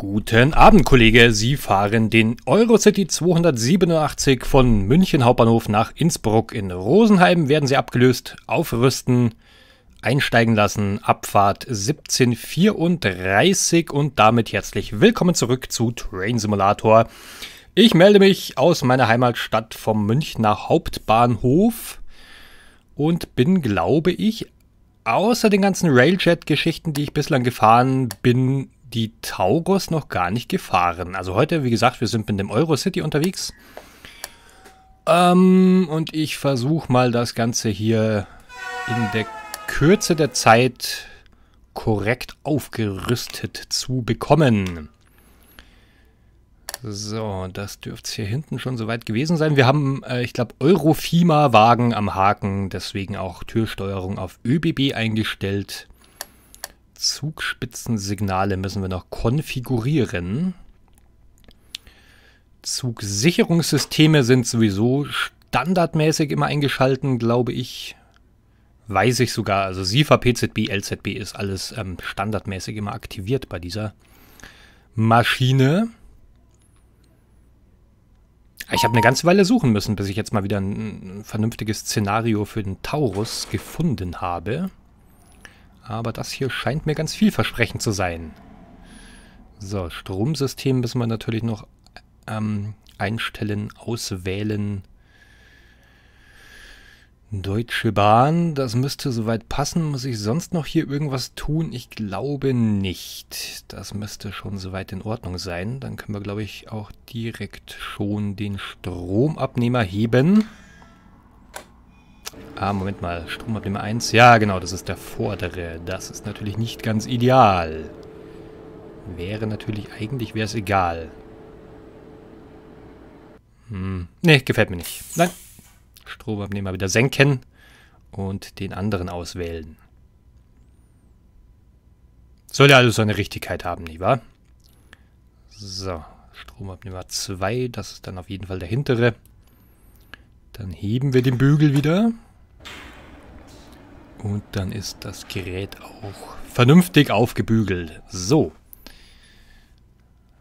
Guten Abend, Kollege. Sie fahren den Eurocity 287 von München Hauptbahnhof nach Innsbruck. In Rosenheim werden Sie abgelöst, aufrüsten, einsteigen lassen. Abfahrt 1734 und damit herzlich willkommen zurück zu Train Simulator. Ich melde mich aus meiner Heimatstadt vom Münchner Hauptbahnhof und bin, glaube ich, außer den ganzen Railjet-Geschichten, die ich bislang gefahren bin, die Taurus noch gar nicht gefahren. Also heute, wie gesagt, wir sind mit dem Eurocity unterwegs. Ähm, und ich versuche mal das Ganze hier in der Kürze der Zeit korrekt aufgerüstet zu bekommen. So, das dürfte es hier hinten schon soweit gewesen sein. Wir haben, äh, ich glaube, Eurofima-Wagen am Haken, deswegen auch Türsteuerung auf ÖBB eingestellt. Zugspitzensignale müssen wir noch konfigurieren. Zugsicherungssysteme sind sowieso standardmäßig immer eingeschalten, glaube ich. Weiß ich sogar. Also SIFA, PZB, LZB ist alles ähm, standardmäßig immer aktiviert bei dieser Maschine. Ich habe eine ganze Weile suchen müssen, bis ich jetzt mal wieder ein, ein vernünftiges Szenario für den Taurus gefunden habe. Aber das hier scheint mir ganz vielversprechend zu sein. So, Stromsystem müssen wir natürlich noch ähm, einstellen, auswählen. Deutsche Bahn, das müsste soweit passen. Muss ich sonst noch hier irgendwas tun? Ich glaube nicht. Das müsste schon soweit in Ordnung sein. Dann können wir, glaube ich, auch direkt schon den Stromabnehmer heben. Ah, Moment mal. Stromabnehmer 1. Ja, genau, das ist der vordere. Das ist natürlich nicht ganz ideal. Wäre natürlich, eigentlich wäre es egal. Hm. Ne, gefällt mir nicht. Nein. Stromabnehmer wieder senken und den anderen auswählen. Soll ja alles seine Richtigkeit haben, nicht wahr? So, Stromabnehmer 2, das ist dann auf jeden Fall der hintere. Dann heben wir den Bügel wieder. Und dann ist das Gerät auch vernünftig aufgebügelt. So.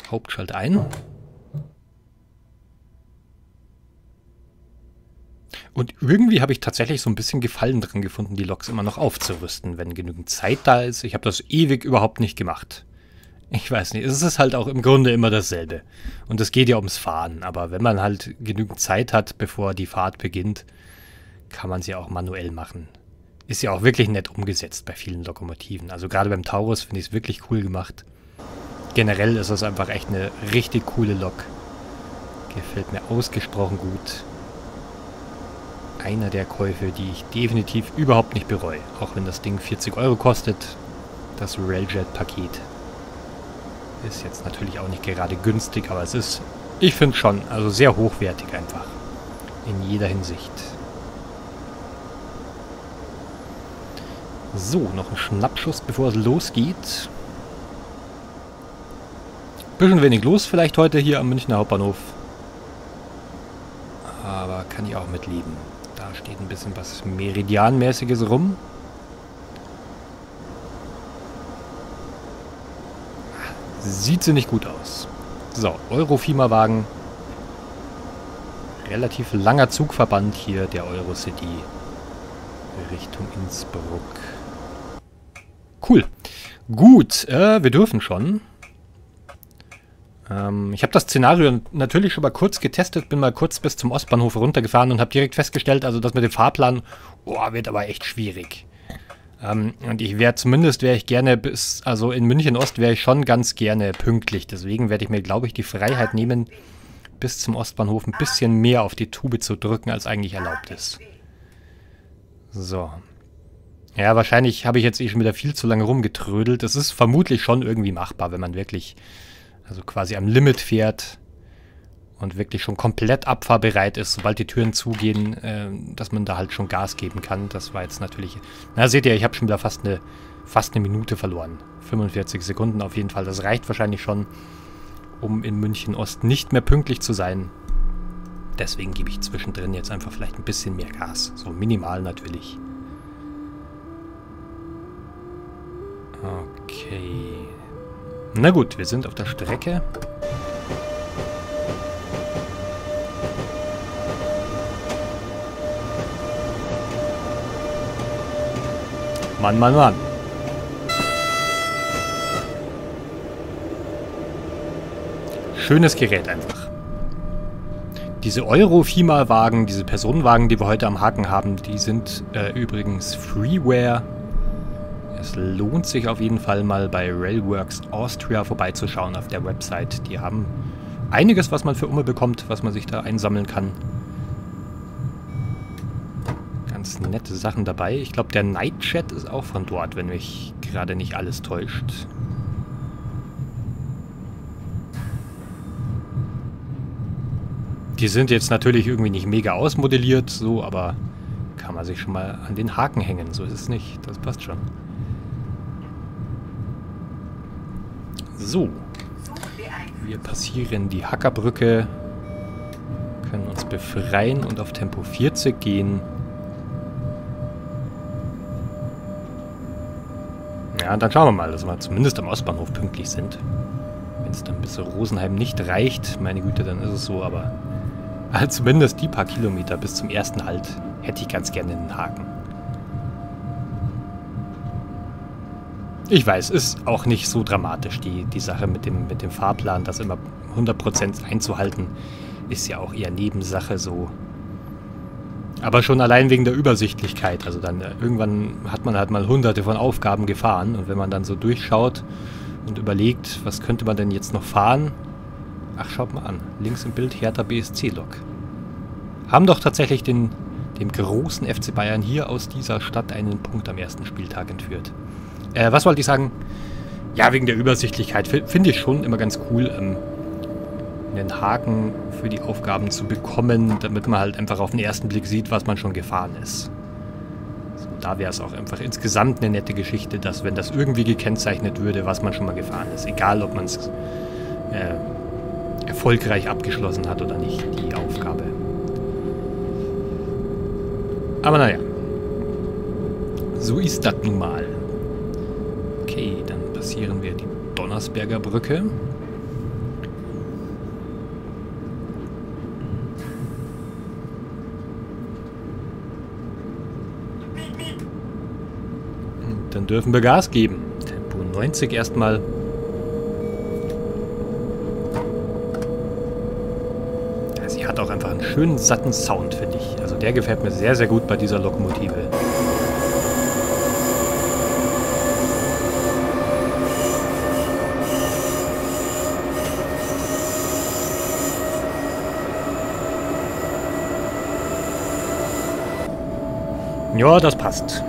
Hauptschalt ein. Und irgendwie habe ich tatsächlich so ein bisschen Gefallen dran gefunden, die Loks immer noch aufzurüsten, wenn genügend Zeit da ist. Ich habe das ewig überhaupt nicht gemacht. Ich weiß nicht, es ist halt auch im Grunde immer dasselbe. Und es geht ja ums Fahren, aber wenn man halt genügend Zeit hat, bevor die Fahrt beginnt, kann man sie auch manuell machen. Ist ja auch wirklich nett umgesetzt bei vielen Lokomotiven. Also gerade beim Taurus finde ich es wirklich cool gemacht. Generell ist es einfach echt eine richtig coole Lok. Gefällt mir ausgesprochen gut. Einer der Käufe, die ich definitiv überhaupt nicht bereue. Auch wenn das Ding 40 Euro kostet. Das Railjet-Paket. Ist jetzt natürlich auch nicht gerade günstig, aber es ist, ich finde schon, also sehr hochwertig einfach. In jeder Hinsicht. So, noch ein Schnappschuss, bevor es losgeht. Bisschen wenig los vielleicht heute hier am Münchner Hauptbahnhof. Aber kann ich auch mitleben. Da steht ein bisschen was Meridianmäßiges rum. Sieht sie nicht gut aus. So, Eurofima-Wagen. Relativ langer Zugverband hier, der Eurocity. Richtung Innsbruck. Cool. Gut, äh, wir dürfen schon. Ähm, ich habe das Szenario natürlich schon mal kurz getestet, bin mal kurz bis zum Ostbahnhof runtergefahren und habe direkt festgestellt, also das mit dem Fahrplan, oh, wird aber echt schwierig. Ähm, und ich wäre zumindest, wäre ich gerne bis, also in München Ost wäre ich schon ganz gerne pünktlich. Deswegen werde ich mir, glaube ich, die Freiheit nehmen, bis zum Ostbahnhof ein bisschen mehr auf die Tube zu drücken, als eigentlich erlaubt ist. So, ja, wahrscheinlich habe ich jetzt eh schon wieder viel zu lange rumgetrödelt. Es ist vermutlich schon irgendwie machbar, wenn man wirklich, also quasi am Limit fährt und wirklich schon komplett abfahrbereit ist, sobald die Türen zugehen, äh, dass man da halt schon Gas geben kann. Das war jetzt natürlich... Na, seht ihr, ich habe schon wieder fast eine, fast eine Minute verloren. 45 Sekunden auf jeden Fall. Das reicht wahrscheinlich schon, um in München Ost nicht mehr pünktlich zu sein. Deswegen gebe ich zwischendrin jetzt einfach vielleicht ein bisschen mehr Gas. So minimal natürlich. Okay. Na gut, wir sind auf der Strecke. Mann, Mann, Mann. Schönes Gerät einfach. Diese Euro-FIMA-Wagen, diese Personenwagen, die wir heute am Haken haben, die sind äh, übrigens Freeware. Es lohnt sich auf jeden Fall mal bei Railworks Austria vorbeizuschauen auf der Website. Die haben einiges, was man für Umme bekommt, was man sich da einsammeln kann. Ganz nette Sachen dabei. Ich glaube, der Nightchat ist auch von dort, wenn mich gerade nicht alles täuscht. Die sind jetzt natürlich irgendwie nicht mega ausmodelliert, so, aber kann man sich schon mal an den Haken hängen. So ist es nicht. Das passt schon. So. Wir passieren die Hackerbrücke, können uns befreien und auf Tempo 40 gehen. Ja, dann schauen wir mal, dass wir zumindest am Ostbahnhof pünktlich sind. Wenn es dann bis Rosenheim nicht reicht, meine Güte, dann ist es so, aber zumindest die paar Kilometer bis zum ersten Halt hätte ich ganz gerne einen Haken. Ich weiß, ist auch nicht so dramatisch, die, die Sache mit dem, mit dem Fahrplan, das immer 100% einzuhalten, ist ja auch eher Nebensache so. Aber schon allein wegen der Übersichtlichkeit, also dann äh, irgendwann hat man halt mal hunderte von Aufgaben gefahren und wenn man dann so durchschaut und überlegt, was könnte man denn jetzt noch fahren, Ach, schaut mal an. Links im Bild Hertha BSC-Lok. Haben doch tatsächlich den, dem großen FC Bayern hier aus dieser Stadt einen Punkt am ersten Spieltag entführt. Äh, was wollte ich sagen? Ja, wegen der Übersichtlichkeit finde ich schon immer ganz cool, ähm, einen Haken für die Aufgaben zu bekommen, damit man halt einfach auf den ersten Blick sieht, was man schon gefahren ist. So, da wäre es auch einfach insgesamt eine nette Geschichte, dass wenn das irgendwie gekennzeichnet würde, was man schon mal gefahren ist. Egal, ob man es äh, erfolgreich abgeschlossen hat oder nicht, die Aufgabe. Aber naja. So ist das nun mal. Okay, dann passieren wir die Donnersberger Brücke. Und dann dürfen wir Gas geben. Tempo 90 erstmal. auch einfach einen schönen, satten Sound, finde ich. Also der gefällt mir sehr, sehr gut bei dieser Lokomotive. Ja, das passt.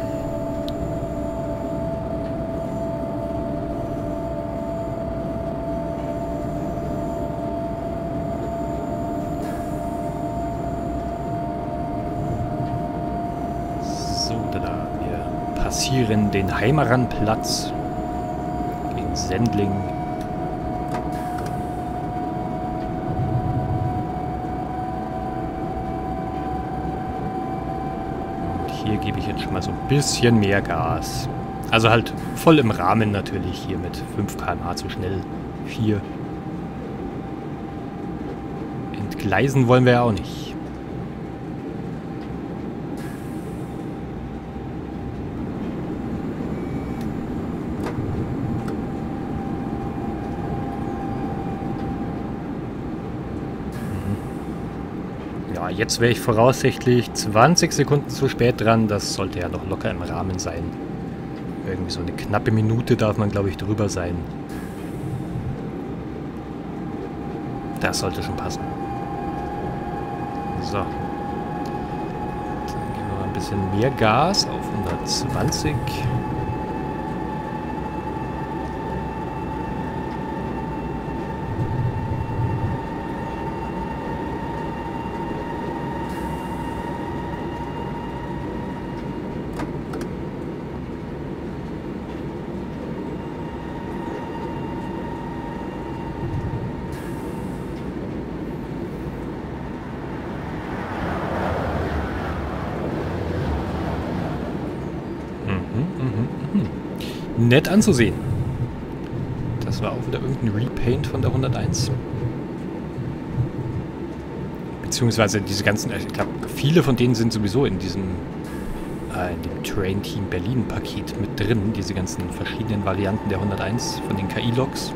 Passieren den Heimeranplatz gegen Sendling. Und hier gebe ich jetzt schon mal so ein bisschen mehr Gas. Also halt voll im Rahmen natürlich hier mit 5 km/h zu schnell. 4. Entgleisen wollen wir ja auch nicht. Jetzt wäre ich voraussichtlich 20 Sekunden zu spät dran. Das sollte ja noch locker im Rahmen sein. Irgendwie so eine knappe Minute darf man, glaube ich, drüber sein. Das sollte schon passen. So. Dann geben wir mal ein bisschen mehr Gas auf 120. nett anzusehen. Das war auch wieder irgendein Repaint von der 101. Beziehungsweise diese ganzen, ich glaube, viele von denen sind sowieso in diesem äh, in dem Train Team Berlin Paket mit drin, diese ganzen verschiedenen Varianten der 101 von den KI-Logs.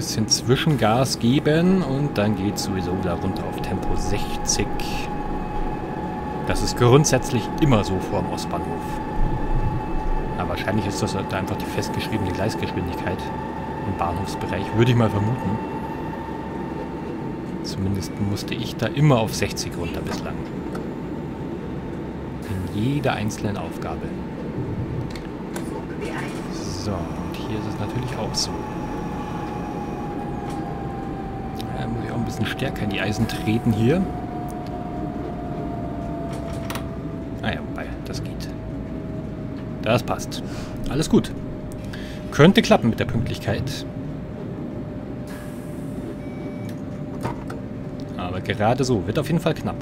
Bisschen Zwischengas geben und dann geht es sowieso wieder runter auf Tempo 60. Das ist grundsätzlich immer so vor dem Ostbahnhof. Aber wahrscheinlich ist das da einfach die festgeschriebene Gleisgeschwindigkeit im Bahnhofsbereich, würde ich mal vermuten. Zumindest musste ich da immer auf 60 runter bislang. In jeder einzelnen Aufgabe. So, und hier ist es natürlich auch so. bisschen stärker in die Eisen treten hier. Ah ja, wobei, das geht. Das passt. Alles gut. Könnte klappen mit der Pünktlichkeit. Aber gerade so. Wird auf jeden Fall knapp.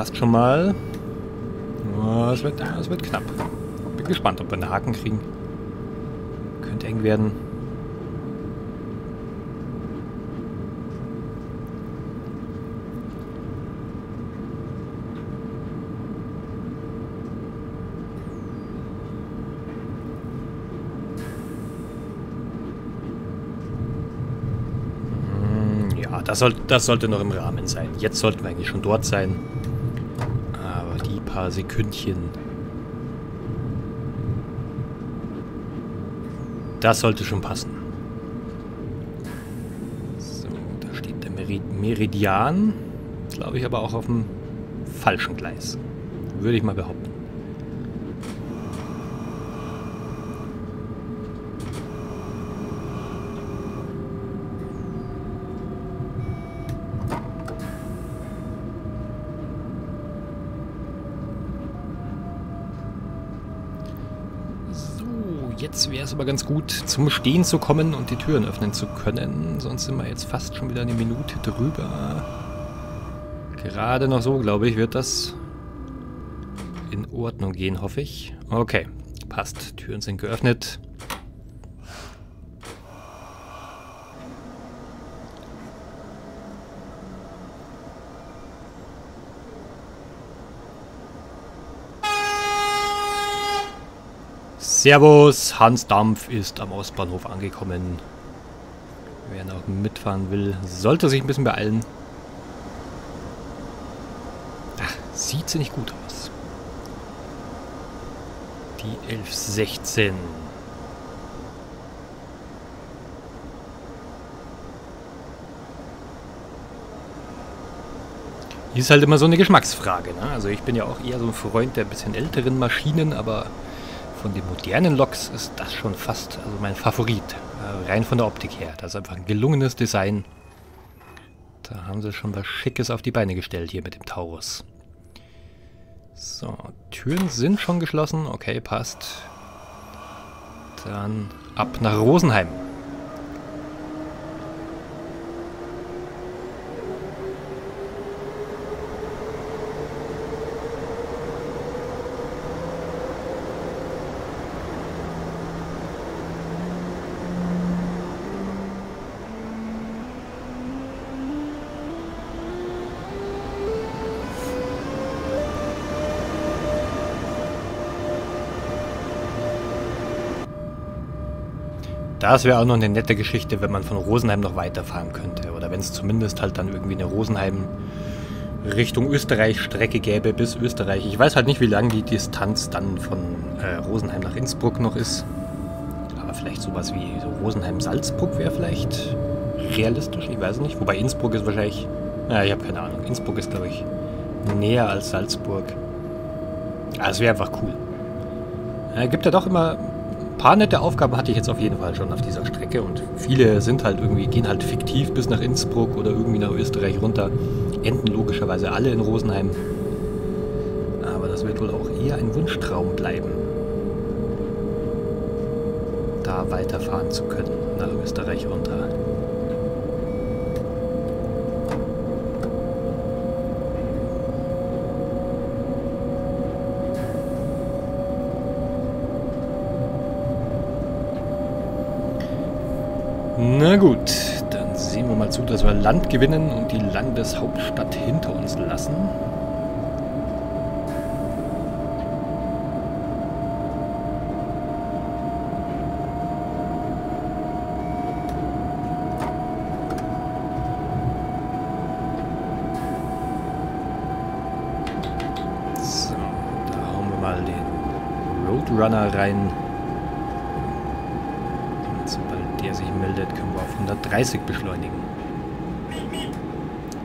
Passt schon mal. Oh, es, wird, es wird knapp. Bin gespannt, ob wir einen Haken kriegen. Könnte eng werden. Hm, ja, das, soll, das sollte noch im Rahmen sein. Jetzt sollten wir eigentlich schon dort sein paar Sekündchen. Das sollte schon passen. So, da steht der Meridian. Glaube ich aber auch auf dem falschen Gleis. Würde ich mal behaupten. Jetzt wäre es aber ganz gut, zum Stehen zu kommen und die Türen öffnen zu können. Sonst sind wir jetzt fast schon wieder eine Minute drüber. Gerade noch so, glaube ich, wird das in Ordnung gehen, hoffe ich. Okay, passt. Türen sind geöffnet. Servus, Hans Dampf ist am Ostbahnhof angekommen. Wer noch mitfahren will, sollte sich ein bisschen beeilen. Ach, sieht sie nicht gut aus. Die 1116. Ist halt immer so eine Geschmacksfrage. Ne? Also ich bin ja auch eher so ein Freund der bisschen älteren Maschinen, aber von den modernen Loks ist das schon fast also mein Favorit. Äh, rein von der Optik her. Das ist einfach ein gelungenes Design. Da haben sie schon was Schickes auf die Beine gestellt hier mit dem Taurus. So, Türen sind schon geschlossen. Okay, passt. Dann ab nach Rosenheim. Das wäre auch noch eine nette Geschichte, wenn man von Rosenheim noch weiterfahren könnte. Oder wenn es zumindest halt dann irgendwie eine Rosenheim Richtung Österreich Strecke gäbe bis Österreich. Ich weiß halt nicht, wie lang die Distanz dann von äh, Rosenheim nach Innsbruck noch ist. Aber vielleicht sowas wie so Rosenheim-Salzburg wäre vielleicht realistisch, ich weiß nicht. Wobei Innsbruck ist wahrscheinlich... Ja, ich habe keine Ahnung. Innsbruck ist, glaube ich, näher als Salzburg. Aber es wäre einfach cool. Ja, gibt ja doch immer paar nette Aufgaben hatte ich jetzt auf jeden Fall schon auf dieser Strecke und viele sind halt irgendwie, gehen halt fiktiv bis nach Innsbruck oder irgendwie nach Österreich runter, enden logischerweise alle in Rosenheim. Aber das wird wohl auch eher ein Wunschtraum bleiben, da weiterfahren zu können nach Österreich runter. Na gut, dann sehen wir mal zu, dass wir Land gewinnen und die Landeshauptstadt hinter uns lassen. 30 beschleunigen.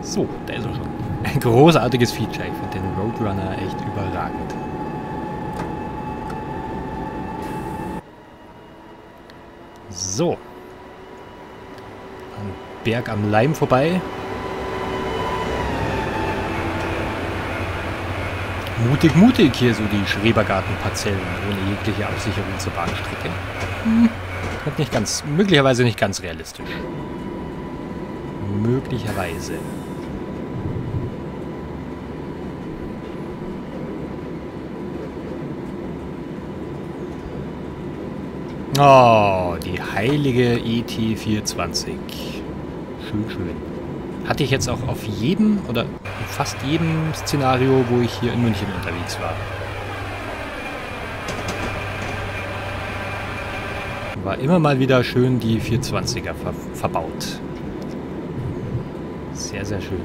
So, da ist er schon. Ein großartiges Feature. Ich finde den Roadrunner echt überragend. So. Am Berg am Leim vorbei. Mutig, mutig hier so die Schrebergartenparzellen ohne jegliche Absicherung zur Bahnstrecke. Hm. Nicht ganz, möglicherweise nicht ganz realistisch. Möglicherweise. Oh, die heilige ET420. Schön, schön. Hatte ich jetzt auch auf jedem oder fast jedem Szenario, wo ich hier in München unterwegs war. war immer mal wieder schön die 420er ver verbaut. Sehr, sehr schön.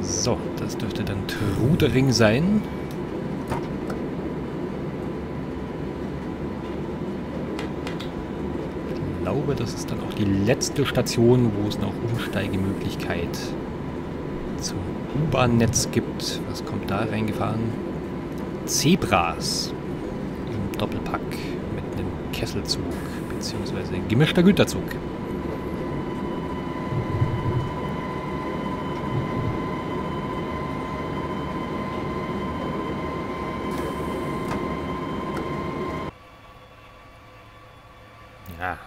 So, das dürfte dann Trudering sein. glaube, das ist dann auch die letzte Station, wo es noch Umsteigemöglichkeit zum U-Bahn-Netz gibt. Was kommt da reingefahren? Zebras im Doppelpack mit einem Kesselzug bzw. gemischter Güterzug.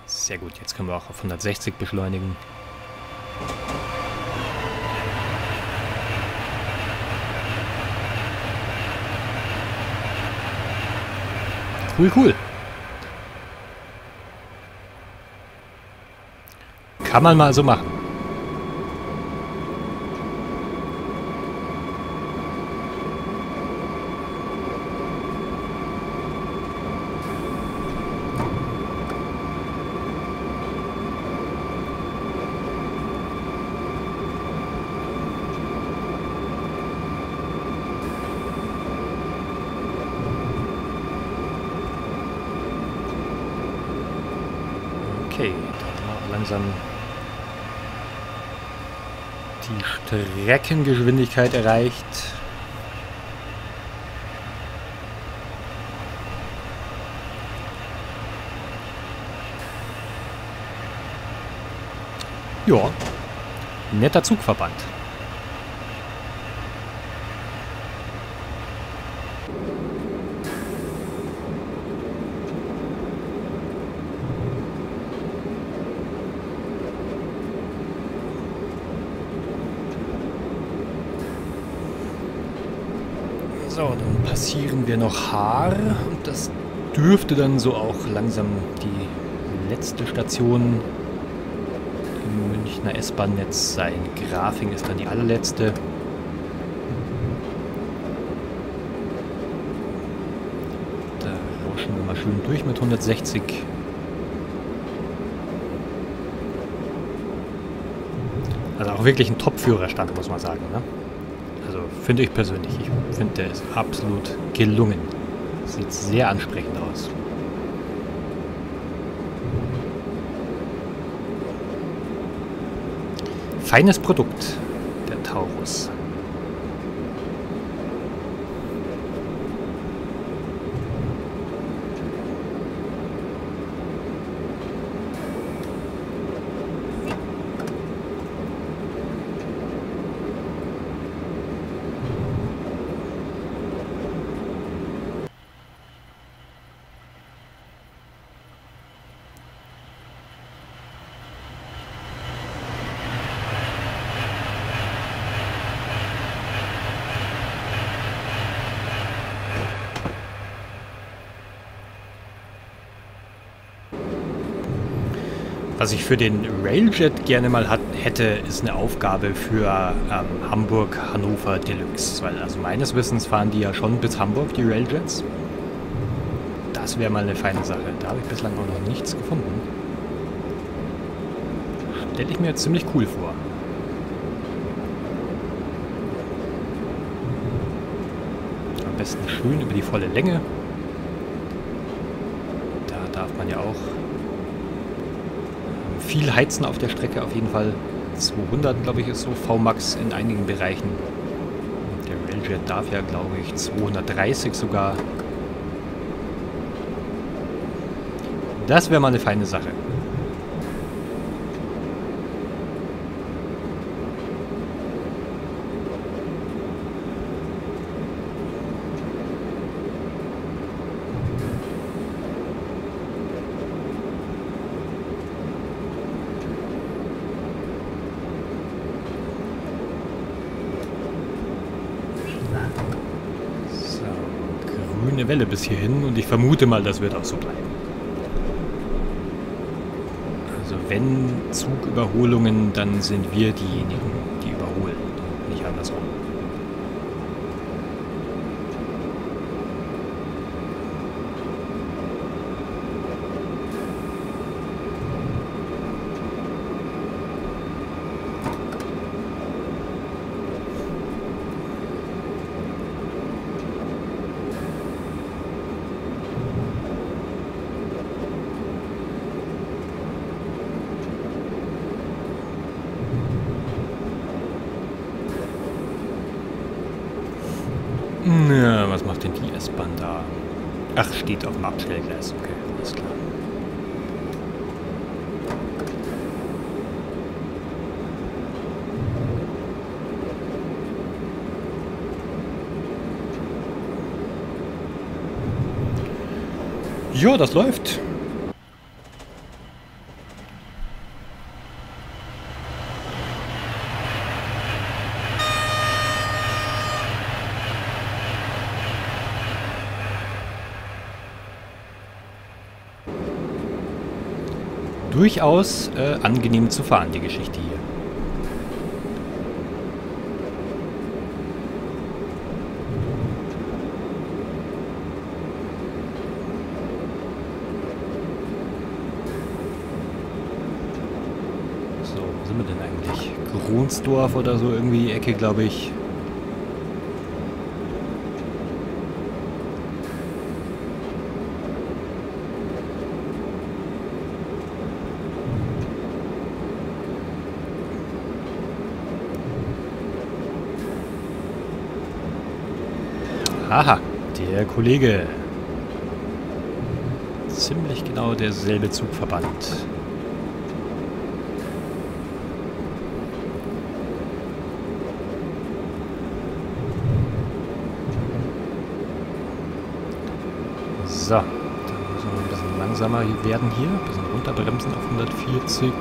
Sehr gut, jetzt können wir auch auf 160 beschleunigen. Cool, cool. Kann man mal so machen. Okay, dann haben wir langsam die Streckengeschwindigkeit erreicht. Ja, netter Zugverband. So, dann passieren wir noch Haar und das dürfte dann so auch langsam die letzte Station im Münchner S-Bahn-Netz sein. Grafing ist dann die allerletzte. Da rauschen wir mal schön durch mit 160. Also auch wirklich ein Top-Führerstand, muss man sagen. Ne? Finde ich persönlich. Ich finde, der ist absolut gelungen. Sieht sehr ansprechend aus. Feines Produkt, der Taurus. Was ich für den Railjet gerne mal hat, hätte, ist eine Aufgabe für ähm, Hamburg, Hannover Deluxe. Weil also meines Wissens fahren die ja schon bis Hamburg, die Railjets. Das wäre mal eine feine Sache. Da habe ich bislang auch noch nichts gefunden. Stelle ich mir jetzt ziemlich cool vor. Am besten schön über die volle Länge. Da darf man ja auch viel heizen auf der Strecke auf jeden Fall. 200, glaube ich, ist so VMAX in einigen Bereichen. Der Railjet darf ja, glaube ich, 230 sogar. Das wäre mal eine feine Sache. Grüne Welle bis hierhin und ich vermute mal, das wird auch so bleiben. Also wenn Zugüberholungen, dann sind wir diejenigen, die überholen, nicht andersrum. Ja, was macht denn die S-Bahn da? Ach, steht auf dem Abstellgleis. Okay, alles klar. Das läuft. durchaus äh, angenehm zu fahren, die Geschichte hier. So, wo sind wir denn eigentlich? Gronsdorf oder so irgendwie Ecke, glaube ich. Aha, der Kollege. Ziemlich genau derselbe Zugverband. So, dann müssen wir ein bisschen langsamer werden hier. Ein bisschen runterbremsen auf 140.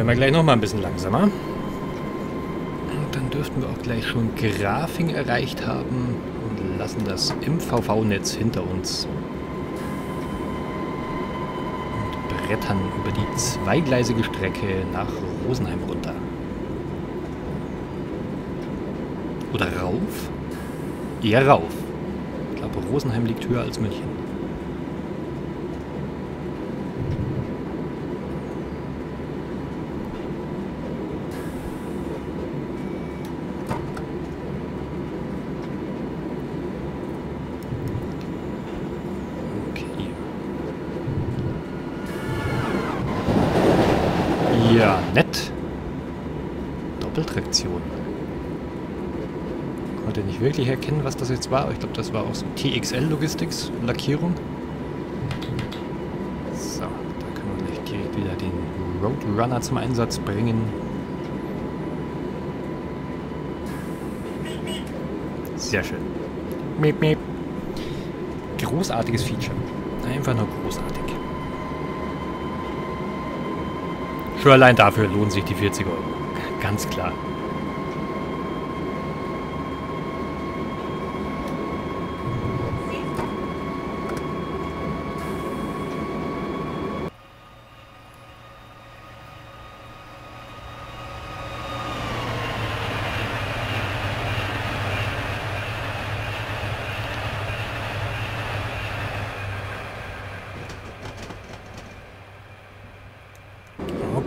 Werden wir gleich noch mal ein bisschen langsamer. Dann dürften wir auch gleich schon Grafing erreicht haben und lassen das MVV-Netz hinter uns. Und brettern über die zweigleisige Strecke nach Rosenheim runter. Oder rauf? Eher rauf. Ich glaube, Rosenheim liegt höher als München. Okay. Ja, nett. Doppeltraktion. Konnte nicht wirklich erkennen, was war. Ich glaube, das war auch so TXL Logistics Lackierung. So, da können wir gleich direkt wieder den Roadrunner zum Einsatz bringen. Sehr schön. Miep, miep. Großartiges Feature. Einfach nur großartig. Schon allein dafür lohnen sich die 40 Euro. Ganz klar.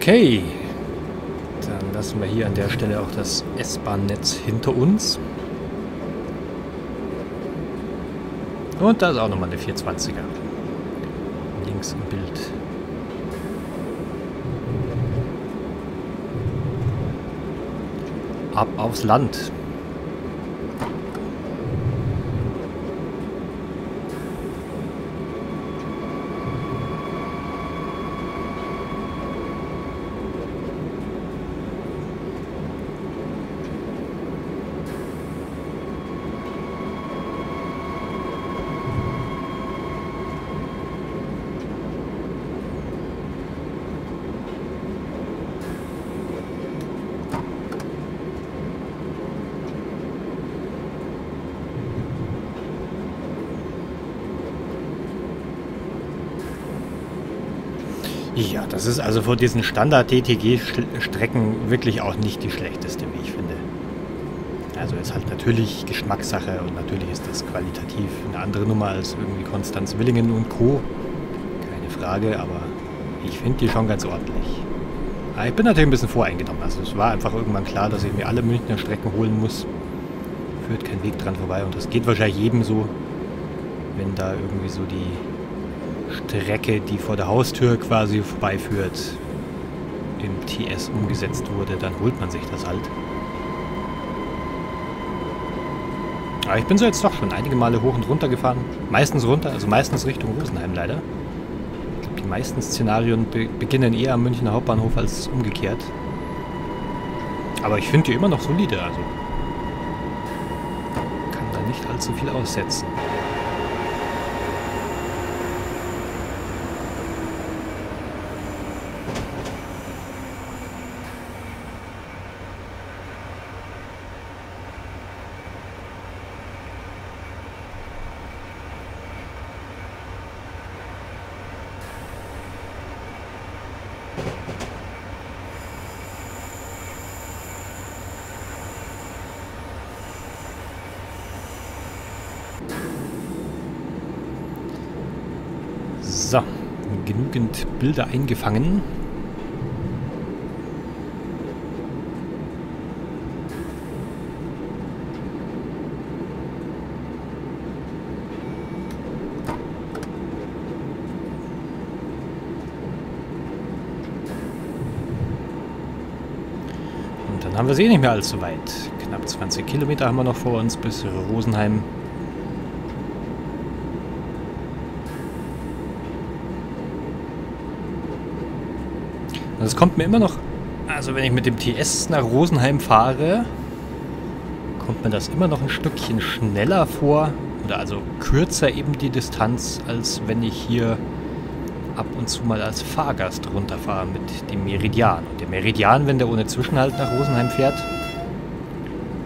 Okay. Dann lassen wir hier an der Stelle auch das S-Bahn-Netz hinter uns. Und da ist auch nochmal eine 420er. Links im Bild. Ab aufs Land. Ja, das ist also vor diesen Standard-DTG-Strecken wirklich auch nicht die schlechteste, wie ich finde. Also ist halt natürlich Geschmackssache und natürlich ist das qualitativ eine andere Nummer als irgendwie Konstanz Willingen und Co. Keine Frage, aber ich finde die schon ganz ordentlich. Aber ich bin natürlich ein bisschen voreingenommen. Also es war einfach irgendwann klar, dass ich mir alle Münchner Strecken holen muss. Führt kein Weg dran vorbei und das geht wahrscheinlich jedem so, wenn da irgendwie so die Strecke, die vor der Haustür quasi vorbeiführt, im TS umgesetzt wurde, dann holt man sich das halt. Aber ich bin so jetzt doch schon einige Male hoch und runter gefahren. Meistens runter, also meistens Richtung Rosenheim leider. Ich glaube, die meisten Szenarien be beginnen eher am Münchner Hauptbahnhof als umgekehrt. Aber ich finde die immer noch solide, also kann da nicht allzu viel aussetzen. So, genügend Bilder eingefangen. Und dann haben wir sie nicht mehr allzu weit. Knapp 20 Kilometer haben wir noch vor uns bis Rosenheim. Und es kommt mir immer noch, also wenn ich mit dem TS nach Rosenheim fahre, kommt mir das immer noch ein Stückchen schneller vor. Oder also kürzer eben die Distanz, als wenn ich hier ab und zu mal als Fahrgast runterfahre mit dem Meridian. Und der Meridian, wenn der ohne Zwischenhalt nach Rosenheim fährt,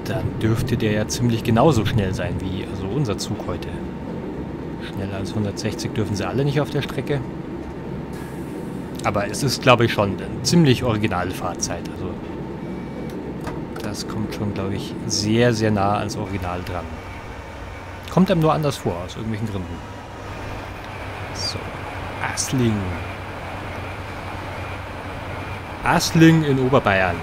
dann dürfte der ja ziemlich genauso schnell sein wie also unser Zug heute. Schneller als 160 dürfen sie alle nicht auf der Strecke. Aber es ist, glaube ich, schon eine ziemlich originale Fahrzeit. Also das kommt schon, glaube ich, sehr, sehr nah ans Original dran. Kommt einem nur anders vor, aus irgendwelchen Gründen. So, Asling. Asling in Oberbayern.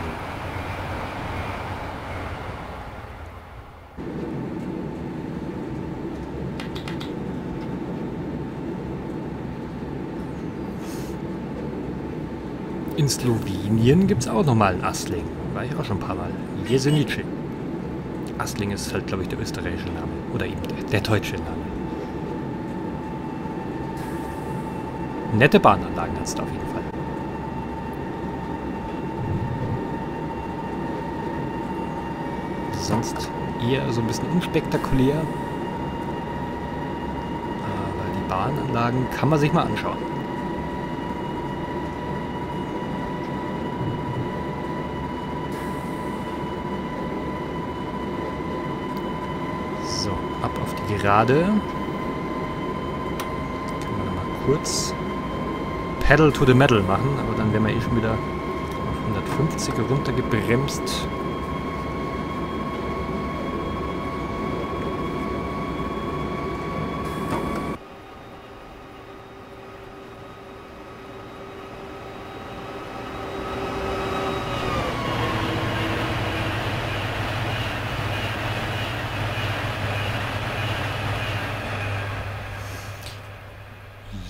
In Slowenien gibt es auch nochmal einen Asling. War ich auch schon ein paar Mal. Jesenice. Asling ist halt, glaube ich, der österreichische Name. Oder eben der, der deutsche Name. Nette Bahnanlagen hat es da auf jeden Fall. Sonst eher so ein bisschen unspektakulär. Aber die Bahnanlagen kann man sich mal anschauen. So, ab auf die Gerade. Können wir mal kurz Pedal to the Metal machen, aber dann wären wir eh schon wieder auf 150 runtergebremst.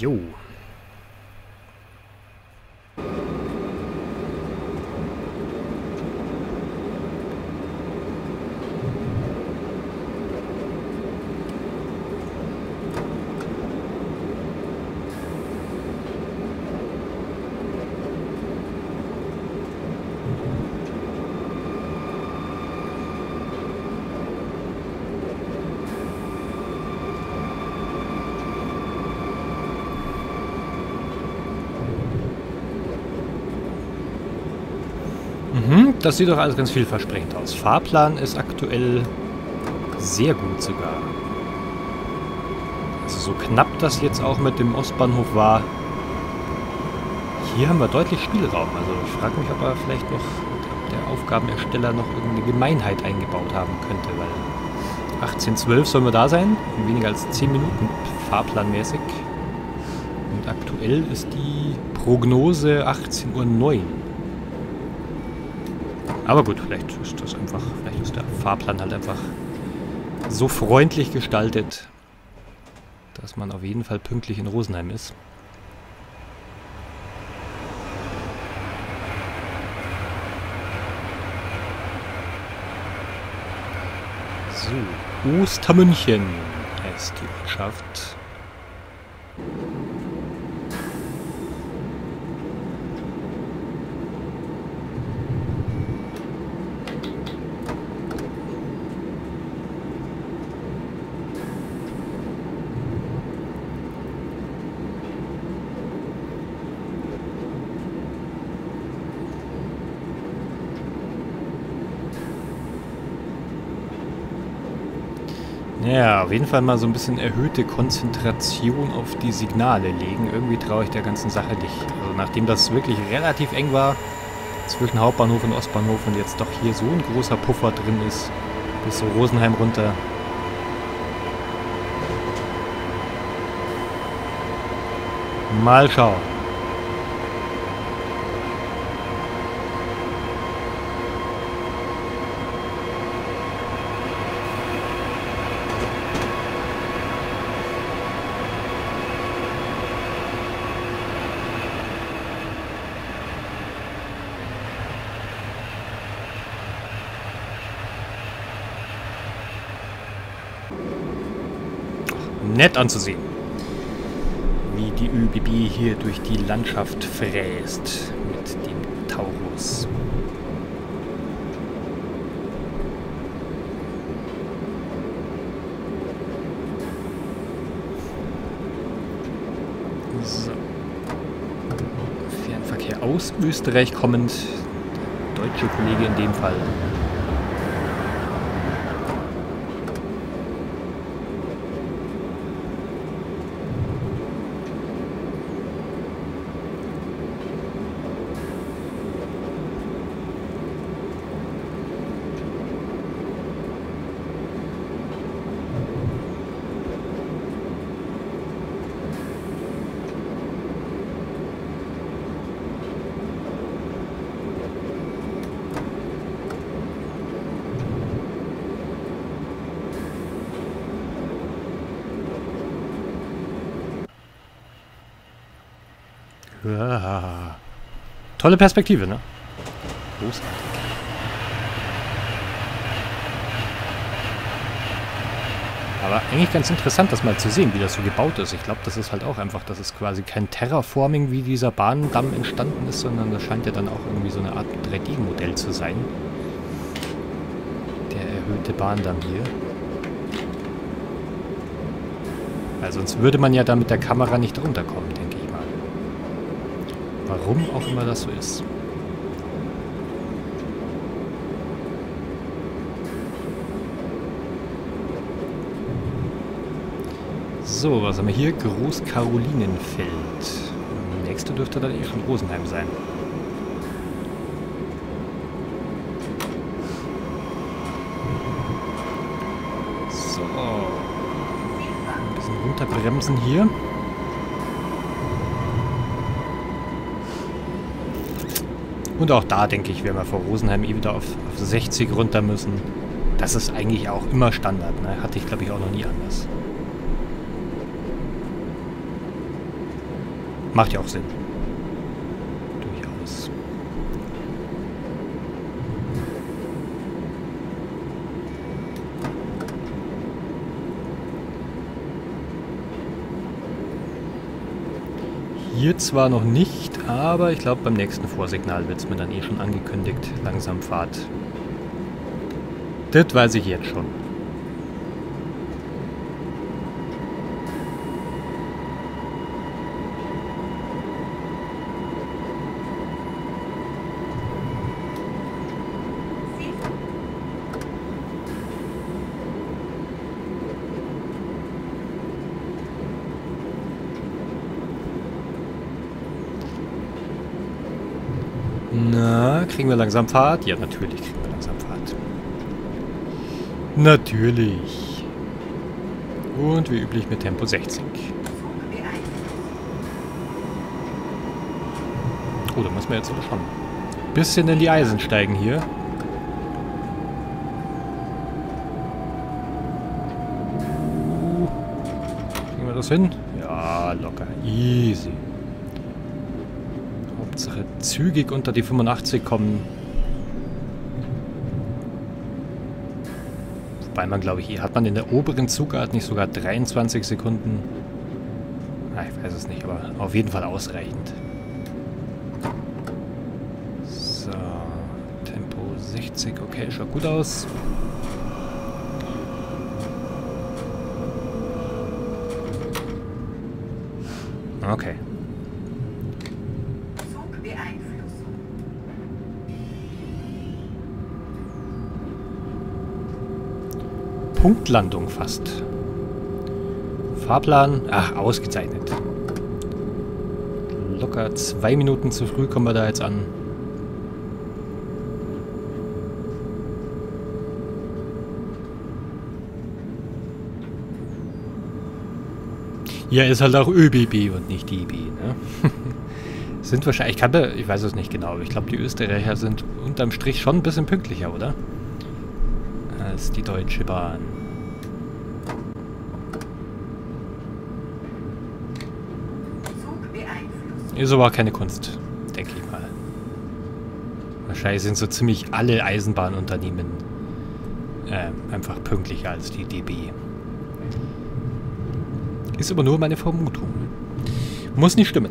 Jo. Mhm, das sieht doch alles ganz vielversprechend aus. Fahrplan ist aktuell sehr gut sogar. Also so knapp das jetzt auch mit dem Ostbahnhof war. Hier haben wir deutlich Spielraum. Also ich frage mich, ob er vielleicht noch ob der Aufgabenersteller noch irgendeine Gemeinheit eingebaut haben könnte, weil 18.12 sollen wir da sein, in weniger als 10 Minuten fahrplanmäßig. Und aktuell ist die Prognose 18.09 Uhr. Aber gut, vielleicht ist das einfach, vielleicht ist der Fahrplan halt einfach so freundlich gestaltet, dass man auf jeden Fall pünktlich in Rosenheim ist. So, Ostermünchen heißt die Ortschaft. Ja, auf jeden Fall mal so ein bisschen erhöhte Konzentration auf die Signale legen. Irgendwie traue ich der ganzen Sache nicht. Also nachdem das wirklich relativ eng war zwischen Hauptbahnhof und Ostbahnhof und jetzt doch hier so ein großer Puffer drin ist, bis so Rosenheim runter. Mal schauen. Nett anzusehen. Wie die ÖBB hier durch die Landschaft fräst mit dem Taurus. So. Fernverkehr aus Österreich kommend. Deutsche Kollege in dem Fall. Ja. Tolle Perspektive, ne? Großartig. Aber eigentlich ganz interessant, das mal zu sehen, wie das so gebaut ist. Ich glaube, das ist halt auch einfach, dass es quasi kein Terraforming wie dieser Bahndamm entstanden ist, sondern das scheint ja dann auch irgendwie so eine Art 3D-Modell zu sein. Der erhöhte Bahndamm hier. Weil sonst würde man ja da mit der Kamera nicht runterkommen. Warum auch immer das so ist. So, was haben wir hier? Groß-Karolinenfeld. Nächste dürfte dann eh schon Rosenheim sein. So. Ein bisschen runterbremsen hier. Und auch da, denke ich, werden wir vor Rosenheim eh wieder auf, auf 60 runter müssen. Das ist eigentlich auch immer Standard. Ne? Hatte ich, glaube ich, auch noch nie anders. Macht ja auch Sinn. Durchaus. Hier zwar noch nicht, aber ich glaube beim nächsten Vorsignal wird es mir dann eh schon angekündigt. Langsam Fahrt. Das weiß ich jetzt schon. Na, kriegen wir langsam Fahrt? Ja, natürlich kriegen wir langsam Fahrt. Natürlich. Und wie üblich mit Tempo 60. Oh, da müssen wir jetzt aber schon ein bisschen in die Eisen steigen hier. Kriegen wir das hin? Ja, locker. Easy. Zügig unter die 85 kommen. Wobei man, glaube ich, hat man in der oberen Zugart nicht sogar 23 Sekunden? Na, ich weiß es nicht, aber auf jeden Fall ausreichend. So, Tempo 60, okay, schaut gut aus. Okay. Punktlandung fast. Fahrplan, ach, ausgezeichnet. Locker zwei Minuten zu früh kommen wir da jetzt an. Ja, ist halt auch ÖBB und nicht DB, ne? sind wahrscheinlich, ich kann da, ich weiß es nicht genau, aber ich glaube, die Österreicher sind unterm Strich schon ein bisschen pünktlicher, oder? Als die Deutsche Bahn. Ist aber keine Kunst, denke ich mal. Wahrscheinlich sind so ziemlich alle Eisenbahnunternehmen äh, einfach pünktlicher als die DB. Ist aber nur meine Vermutung. Muss nicht stimmen.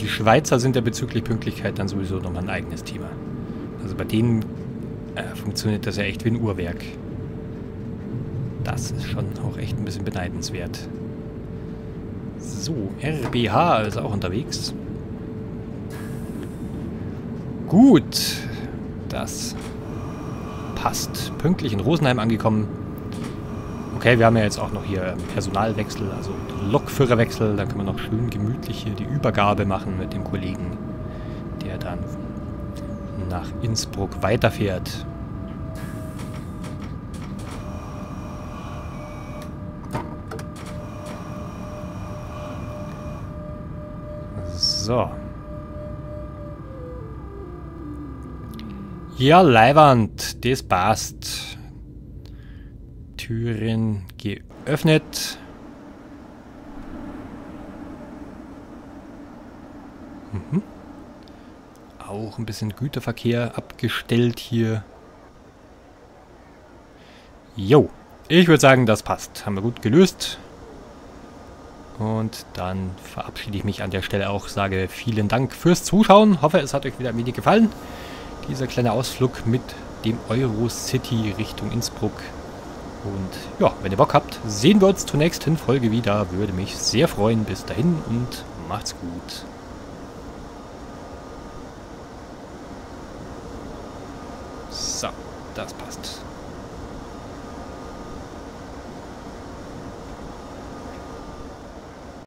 Die Schweizer sind ja bezüglich Pünktlichkeit dann sowieso nochmal ein eigenes Thema. Also bei denen äh, funktioniert das ja echt wie ein Uhrwerk. Das ist schon auch echt ein bisschen beneidenswert. So, RBH ist auch unterwegs. Gut. Das passt. Pünktlich in Rosenheim angekommen. Okay, wir haben ja jetzt auch noch hier Personalwechsel, also Lokführerwechsel. Da können wir noch schön gemütlich hier die Übergabe machen mit dem Kollegen, der dann nach Innsbruck weiterfährt. So. Ja, Leiwand, das passt. Türen geöffnet. Mhm. Auch ein bisschen Güterverkehr abgestellt hier. Jo, ich würde sagen, das passt. Haben wir gut gelöst. Und dann verabschiede ich mich an der Stelle auch, sage vielen Dank fürs Zuschauen. Hoffe, es hat euch wieder ein wenig gefallen. Dieser kleine Ausflug mit dem Eurocity Richtung Innsbruck. Und ja, wenn ihr Bock habt, sehen wir uns zur nächsten Folge wieder. Würde mich sehr freuen. Bis dahin und macht's gut. So, das passt.